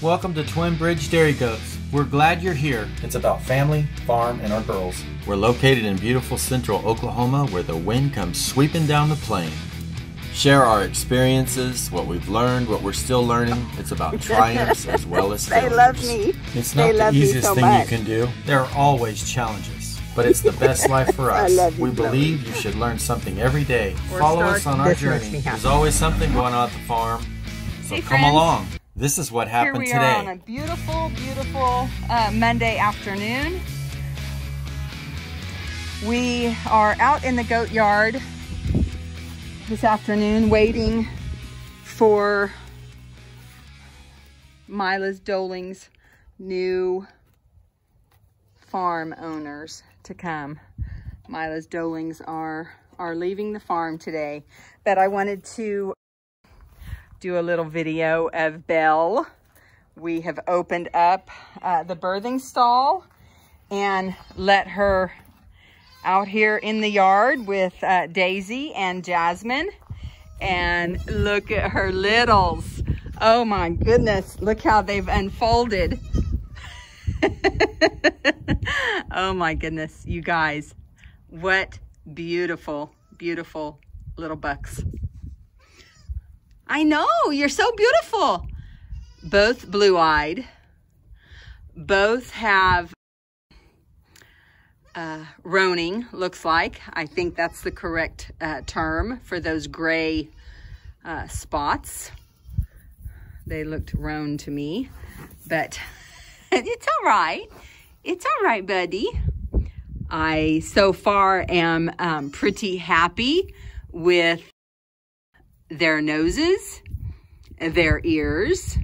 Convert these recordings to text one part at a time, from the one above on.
Welcome to Twin Bridge Dairy Goats. We're glad you're here. It's about family, farm, and our girls. We're located in beautiful central Oklahoma where the wind comes sweeping down the plain. Share our experiences, what we've learned, what we're still learning. It's about triumphs as well as failures. They failures. love me. It's They not the easiest so thing much. you can do. There are always challenges, but it's the best life for I us. love you, we believe you should learn something every day. Or Follow us on our journey. There's always something going on at the farm. So Hey, come friends. along. This is what happened Here happened we today. are on a beautiful, beautiful uh, Monday afternoon. We are out in the goat yard this afternoon waiting for Mila's Doeling's new farm owners to come. Mila's Doelings are are leaving the farm today, but I wanted to do a little video of Belle. We have opened up uh, the birthing stall and let her out here in the yard with uh, Daisy and Jasmine. And look at her littles. Oh my goodness, look how they've unfolded. oh my goodness, you guys. What beautiful, beautiful little bucks. I know, you're so beautiful. Both blue eyed. Both have uh, roaning, looks like. I think that's the correct uh, term for those gray uh, spots. They looked roan to me, but it's all right. It's all right, buddy. I so far am um, pretty happy with their noses, their ears.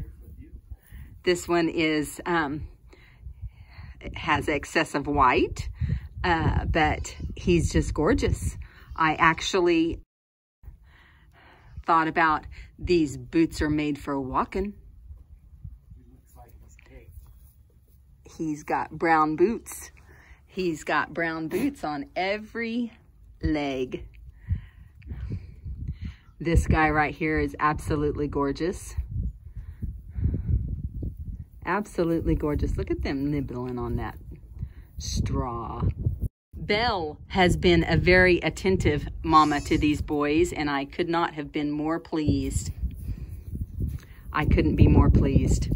This one is um, has excessive white, uh, but he's just gorgeous. I actually thought about these boots are made for walking. He's got brown boots. He's got brown boots on every leg. This guy right here is absolutely gorgeous. Absolutely gorgeous. Look at them nibbling on that straw. Belle has been a very attentive mama to these boys, and I could not have been more pleased. I couldn't be more pleased.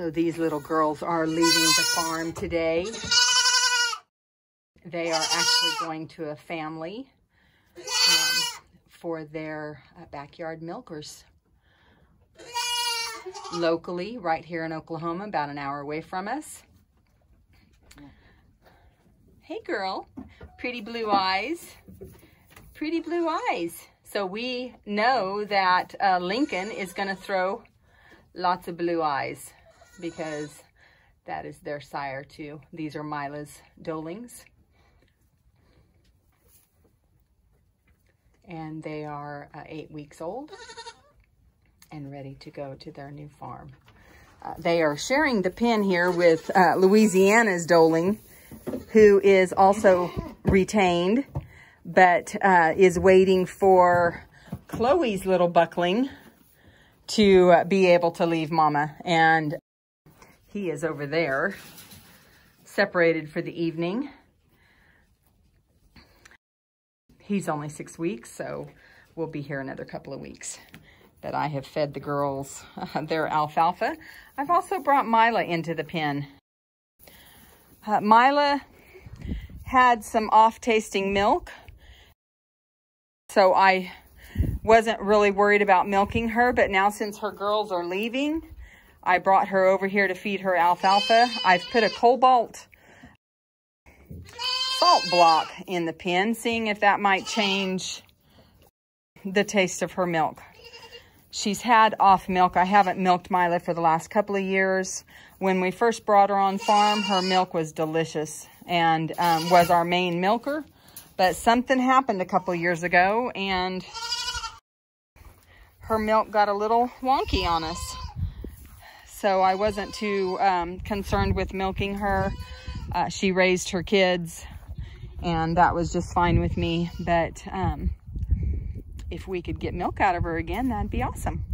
So these little girls are leaving the farm today. They are actually going to a family um, for their uh, backyard milkers. Locally, right here in Oklahoma, about an hour away from us. Hey girl, pretty blue eyes. Pretty blue eyes. So we know that uh, Lincoln is going to throw lots of blue eyes because that is their sire too. These are Mila's Doelings. And they are uh, eight weeks old and ready to go to their new farm. Uh, they are sharing the pen here with uh, Louisiana's Doeling, who is also retained, but uh, is waiting for Chloe's little buckling to uh, be able to leave mama. And he is over there, separated for the evening. He's only six weeks, so we'll be here another couple of weeks. But I have fed the girls their alfalfa. I've also brought Mila into the pen. Uh, Mila had some off-tasting milk, so I wasn't really worried about milking her, but now since her girls are leaving, I brought her over here to feed her alfalfa. I've put a cobalt salt block in the pen, seeing if that might change the taste of her milk. She's had off milk. I haven't milked Mila for the last couple of years. When we first brought her on farm, her milk was delicious and um, was our main milker. But something happened a couple of years ago and her milk got a little wonky on us. So I wasn't too um, concerned with milking her. Uh, she raised her kids and that was just fine with me. But um, if we could get milk out of her again, that'd be awesome.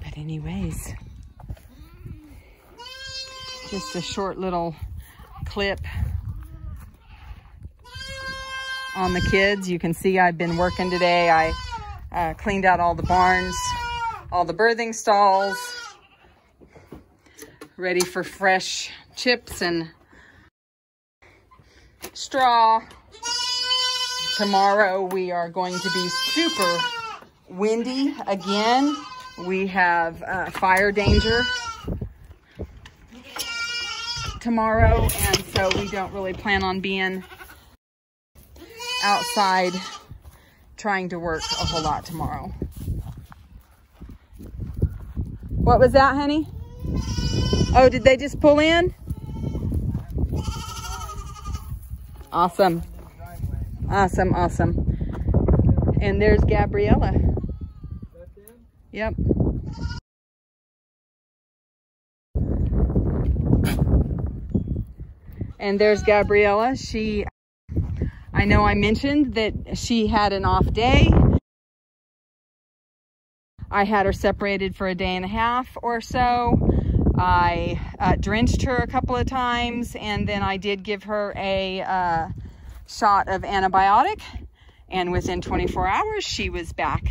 But anyways, just a short little clip on the kids. You can see I've been working today. I uh, cleaned out all the barns, all the birthing stalls, ready for fresh chips and straw. Tomorrow we are going to be super windy again. We have uh, fire danger tomorrow and so we don't really plan on being outside trying to work a whole lot tomorrow. What was that, honey? Oh, did they just pull in? Awesome. Awesome, awesome. And there's Gabriella. Yep. And there's Gabriella. She, I know I mentioned that she had an off day. I had her separated for a day and a half or so. I uh, drenched her a couple of times and then I did give her a uh, shot of antibiotic and within 24 hours she was back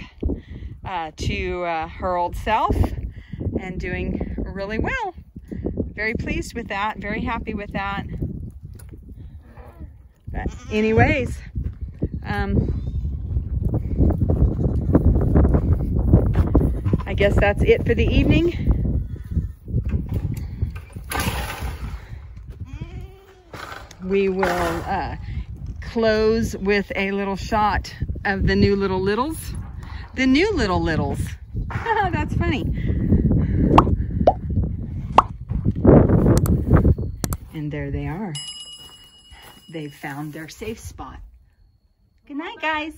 uh, to uh, her old self and doing really well. Very pleased with that, very happy with that. Anyways, um, I guess that's it for the evening. we will uh, close with a little shot of the new little littles. The new little littles. That's funny. And there they are. They've found their safe spot. Good night, guys.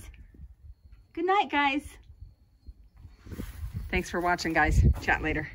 Good night, guys. Thanks for watching, guys. Chat later.